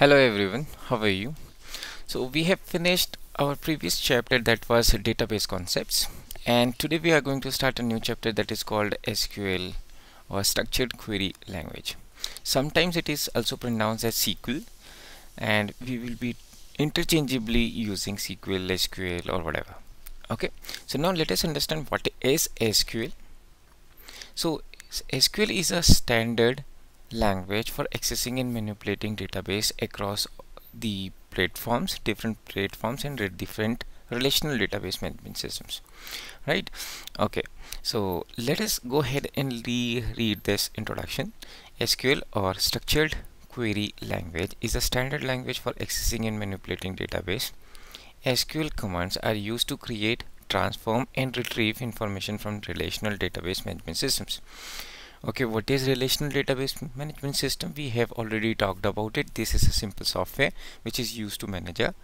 Hello everyone, how are you? So we have finished our previous chapter that was database concepts and today we are going to start a new chapter that is called SQL or structured query language. Sometimes it is also pronounced as SQL and we will be interchangeably using SQL, SQL or whatever. Okay, so now let us understand what is SQL. So SQL is a standard language for accessing and manipulating database across the platforms different platforms and different relational database management systems. Right? Okay. So let us go ahead and reread this introduction. SQL or structured query language is a standard language for accessing and manipulating database. SQL commands are used to create transform and retrieve information from relational database management systems okay what is relational database management system? We have already talked about it. This is a simple software which is used to manage a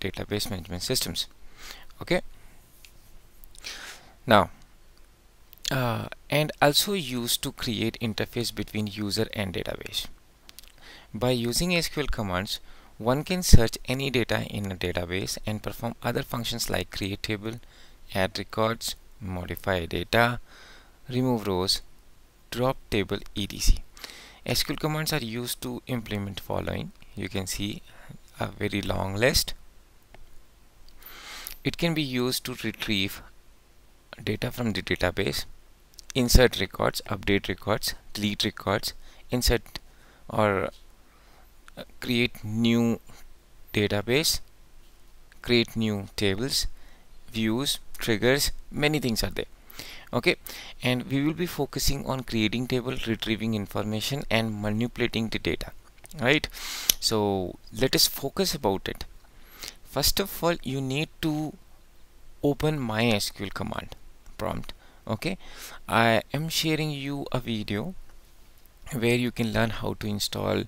database management systems. Okay. Now uh, and also used to create interface between user and database. By using SQL commands one can search any data in a database and perform other functions like create table add records modify data remove rows drop table etc SQL commands are used to implement following. You can see a very long list. It can be used to retrieve data from the database insert records update records delete records insert or uh, create new database create new tables views triggers many things are there okay? And we will be focusing on creating table retrieving information and manipulating the data. Right? So let us focus about it. First of all you need to open mysql command prompt. Okay? I am sharing you a video where you can learn how to install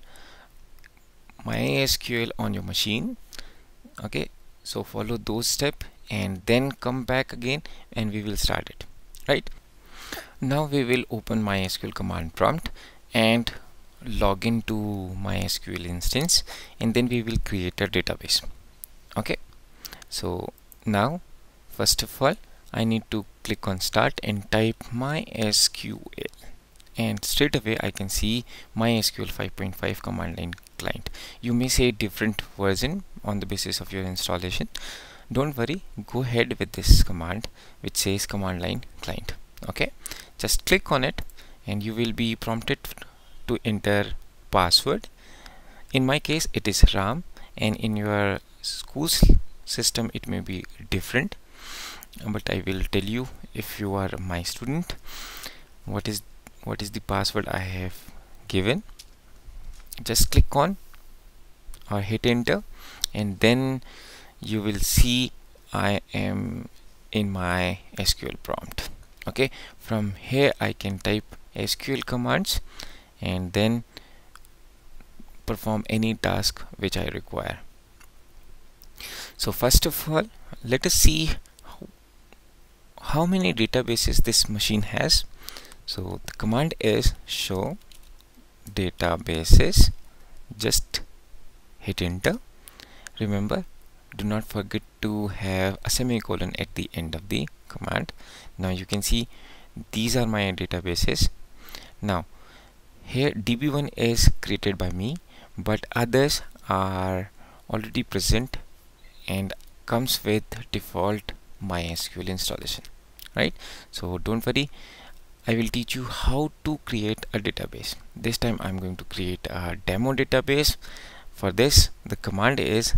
mysql on your machine. Okay? So follow those steps and then come back again and we will start it right? Now we will open mysql command prompt and log into mysql instance and then we will create a database. Okay? So now first of all I need to click on start and type mysql. And straight away I can see mysql 5.5 command line client. You may say different version on the basis of your installation don't worry go ahead with this command which says command line client. Okay? Just click on it and you will be prompted to enter password. In my case it is ram and in your school's system it may be different. But I will tell you if you are my student what is what is the password I have given. Just click on or hit enter and then you will see I am in my SQL prompt. Okay? From here I can type SQL commands and then perform any task which I require. So first of all let us see how many databases this machine has. So the command is show databases just hit enter. Remember do not forget to have a semicolon at the end of the command. Now you can see these are my databases. Now here db1 is created by me but others are already present and comes with default mysql installation right? So don't worry I will teach you how to create a database. This time I'm going to create a demo database. For this the command is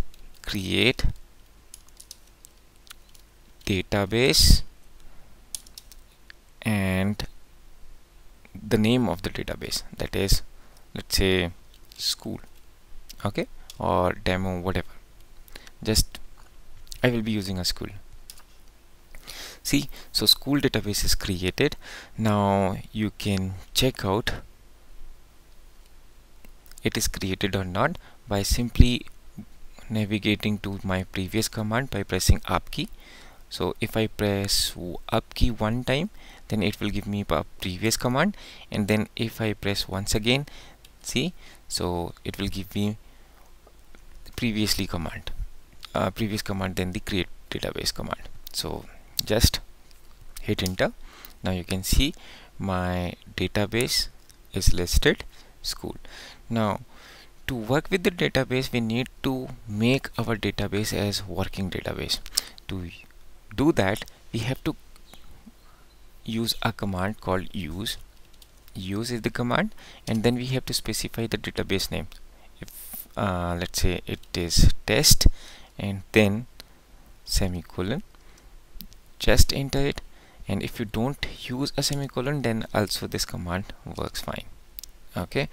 create database and the name of the database that is let's say school okay or demo whatever. Just I will be using a school. See so school database is created. Now you can check out it is created or not by simply navigating to my previous command by pressing up key. So if I press up key one time then it will give me a previous command. And then if I press once again see so it will give me previously command uh, previous command then the create database command. So just hit enter. Now you can see my database is listed school. Now to work with the database we need to make our database as working database. To do that we have to use a command called use. Use is the command and then we have to specify the database name. If uh, let's say it is test and then semicolon just enter it. And if you don't use a semicolon then also this command works fine. Okay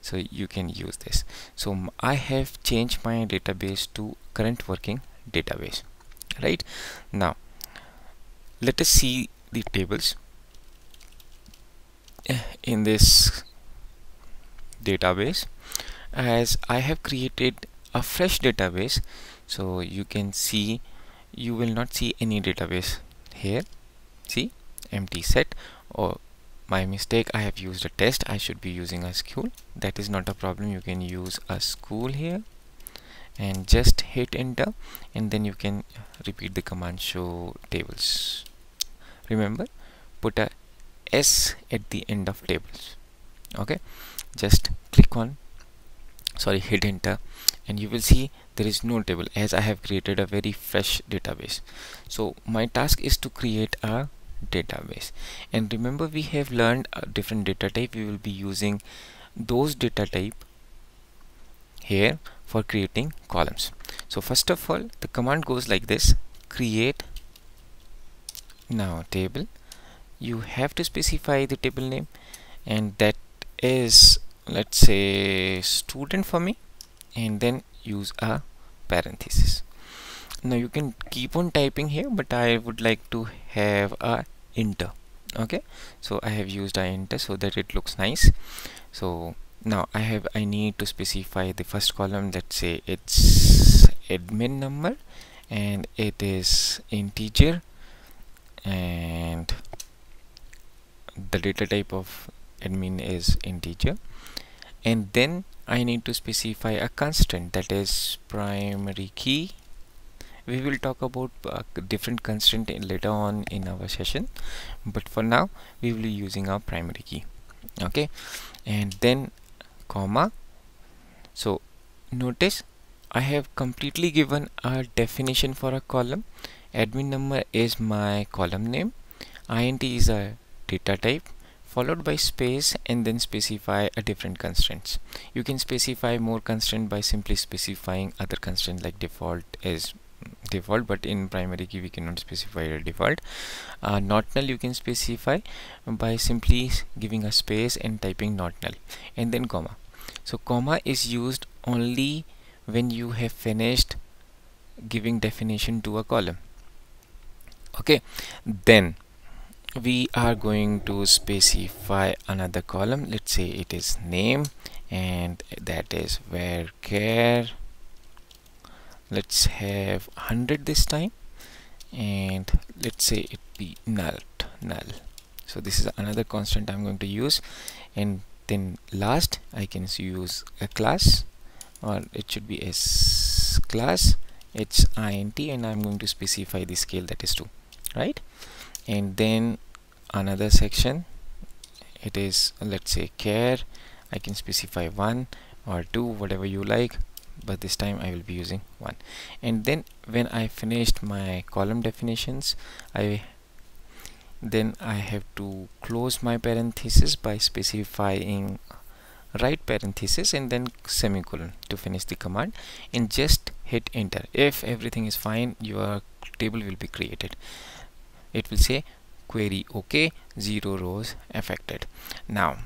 so you can use this. So I have changed my database to current working database right? Now let us see the tables eh, in this database. As I have created a fresh database so you can see you will not see any database here. See empty set or my mistake I have used a test. I should be using a school. That is not a problem. You can use a school here and just hit enter and then you can repeat the command show tables. Remember put a s at the end of tables. Okay? Just click on sorry hit enter and you will see there is no table. As I have created a very fresh database. So my task is to create a database. And remember we have learned a different data type. We will be using those data type here for creating columns. So first of all the command goes like this. Create now table. You have to specify the table name. And that is let's say student for me. And then use a parenthesis. Now you can keep on typing here but I would like to have a enter okay? So I have used a enter so that it looks nice. So now I have I need to specify the first column let's say it's admin number and it is integer and the data type of admin is integer. And then I need to specify a constant that is primary key we will talk about uh, different constraint later on in our session. But for now we will be using our primary key. Okay? And then comma. So notice I have completely given a definition for a column. Admin number is my column name. Int is a data type followed by space and then specify a different constraints. You can specify more constraint by simply specifying other constraint like default is default but in primary key we cannot specify a default. Uh, not null you can specify by simply giving a space and typing not null and then comma. So comma is used only when you have finished giving definition to a column. Okay then we are going to specify another column. Let's say it is name and that is where care let's have 100 this time and let's say it be null null. So this is another constant I'm going to use. And then last I can use a class or it should be a class it's int and I'm going to specify the scale that is 2 right? And then another section it is let's say care. I can specify 1 or 2 whatever you like but this time I will be using 1 and then when I finished my column definitions I then I have to close my parenthesis by specifying right parenthesis and then semicolon to finish the command and just hit enter. If everything is fine your table will be created. It will say query okay zero rows affected. Now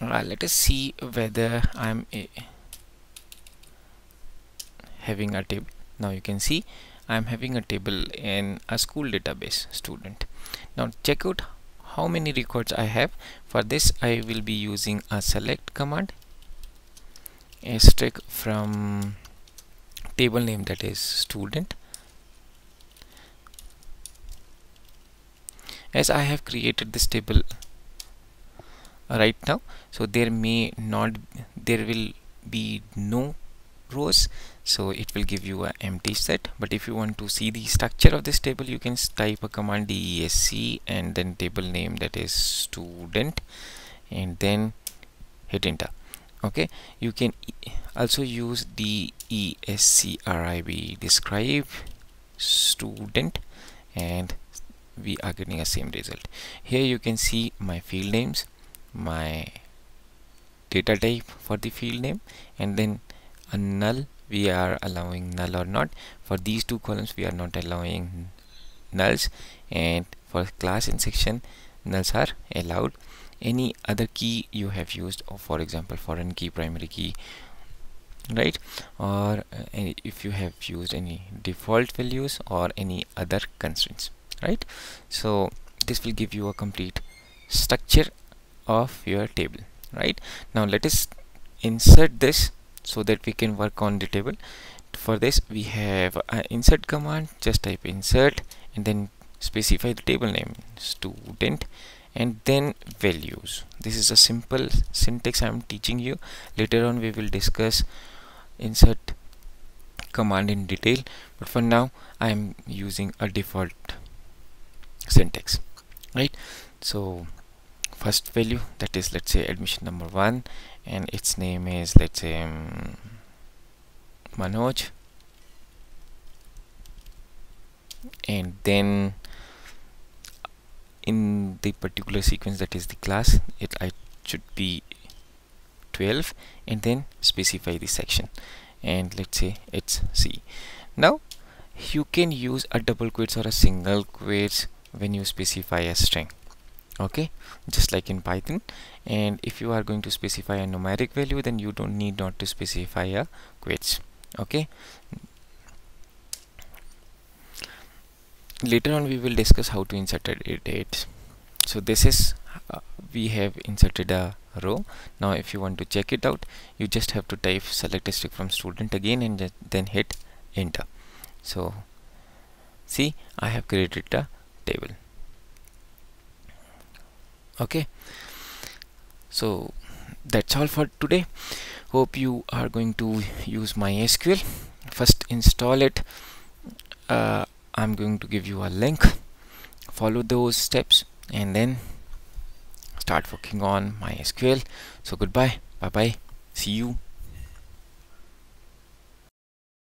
uh, let us see whether I'm having a table. Now you can see I'm having a table in a school database student. Now check out how many records I have. For this I will be using a select command asterisk from table name that is student. As I have created this table right now so there may not there will be no rows so it will give you an empty set. But if you want to see the structure of this table you can type a command desc and then table name that is student and then hit enter. Okay? You can also use the escrib describe student and we are getting a same result. Here you can see my field names my data type for the field name and then a null we are allowing null or not. For these two columns we are not allowing nulls. And for class and section nulls are allowed. Any other key you have used or for example foreign key primary key right? Or uh, if you have used any default values or any other constraints right? So this will give you a complete structure of your table right? Now let us insert this so that we can work on the table. For this we have an insert command just type insert and then specify the table name student and then values. This is a simple syntax I'm teaching you. Later on we will discuss insert command in detail but for now I am using a default syntax right? So first value that is let's say admission number one and its name is let's say um, Manoj. And then in the particular sequence that is the class it I should be 12 and then specify the section. And let's say it's C. Now you can use a double quotes or a single quotes when you specify a string okay? Just like in Python. And if you are going to specify a numeric value then you don't need not to specify a quotes okay? Later on we will discuss how to insert a date. So this is uh, we have inserted a row. Now if you want to check it out you just have to type select district from student again and then hit enter. So see I have created a table okay. So that's all for today. Hope you are going to use MySQL first install it. Uh, I'm going to give you a link. Follow those steps and then start working on MySQL so goodbye. Bye bye see you